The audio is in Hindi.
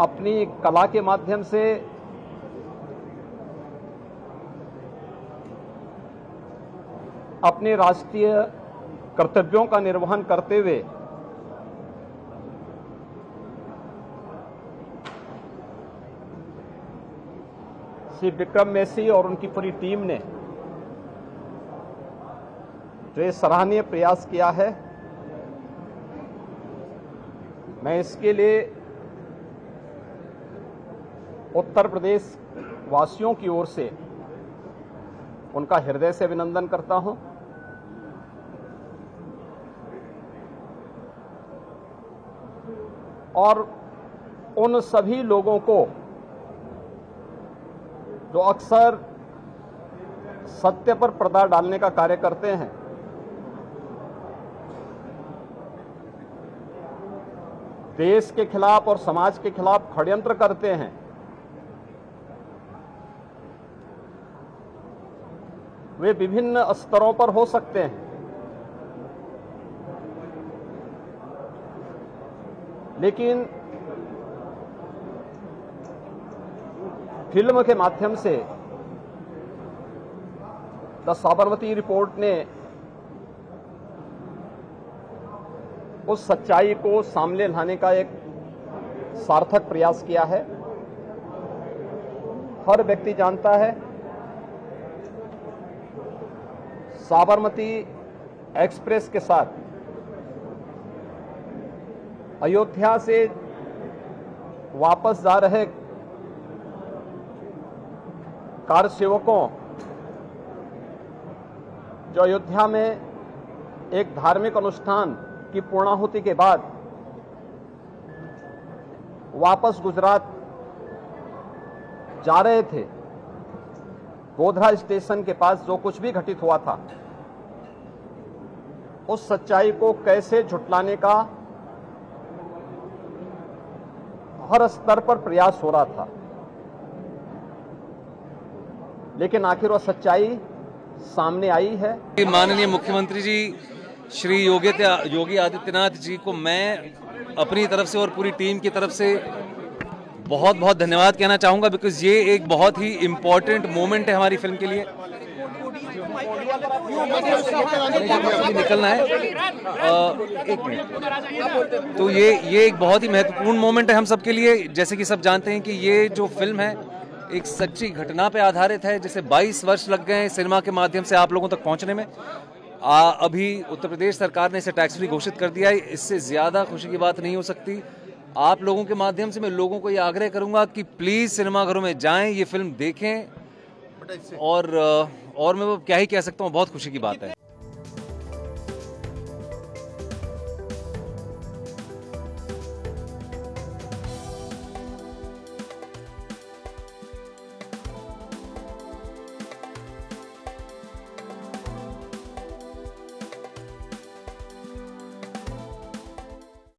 अपनी कला के माध्यम से अपने राष्ट्रीय कर्तव्यों का निर्वहन करते हुए श्री विक्रम मेसी और उनकी पूरी टीम ने जो ये सराहनीय प्रयास किया है, मैं इसके लिए उत्तर प्रदेश वासियों की ओर से उनका हृदय से अभिनंदन करता हूँ। और उन सभी लोगों को जो अक्सर सत्य पर पर्दा डालने का कार्य करते हैं, देश के खिलाफ और समाज के खिलाफ षड्यंत्र करते हैं वे विभिन्न स्तरों पर हो सकते हैं। लेकिन फ़िल्म के माध्यम से द साबरमती रिपोर्ट ने उस सच्चाई को सामने लाने का एक सार्थक प्रयास किया है। हर व्यक्ति जानता है साबरमती एक्सप्रेस के साथ अयोध्या से वापस जा रहे कार सेवकों, जो अयोध्या में एक धार्मिक अनुष्ठान की पूर्णाहुति के बाद वापस गुजरात जा रहे थे। गोधरा स्टेशन के पास जो कुछ भी घटित हुआ था, उस सच्चाई को कैसे झुटलाने का हर स्तर पर प्रयास हो रहा था। लेकिन आखिर वह सच्चाई सामने आई है। माननीय मुख्यमंत्री जी, श्री योगी योगी आदित्यनाथ जी को मैं अपनी तरफ़ से और पूरी टीम की तरफ़ से बहुत बहुत धन्यवाद कहना चाहूँगा बिकॉज़ ये एक बहुत ही इम्पोर्टेंट मोमेंट है हमारी फ़िल्म के लिए। निकलना है। एक मिनट। तो ये ये एक बहुत ही महत्वपूर्ण मोमेंट है हम सबके लिए। जैसे कि सब जानते हैं कि ये जो फ़िल्म है एक सच्ची घटना पे आधारित है जिसे 22 वर्ष लग गए हैं सिनेमा के माध्यम से आप लोगों तक पहुँचने में। आ, अभी उत्तर प्रदेश सरकार ने इसे टैक्स फ्री घोषित कर दिया है। इससे ज़्यादा खुशी की बात नहीं हो सकती। आप लोगों के माध्यम से मैं लोगों को ये आग्रह करूँगा कि प्लीज़ सिनेमाघरों में जाएँ ये फ़िल्म देखें। और और मैं वो क्या ही कह सकता हूँ बहुत खुशी की बात है।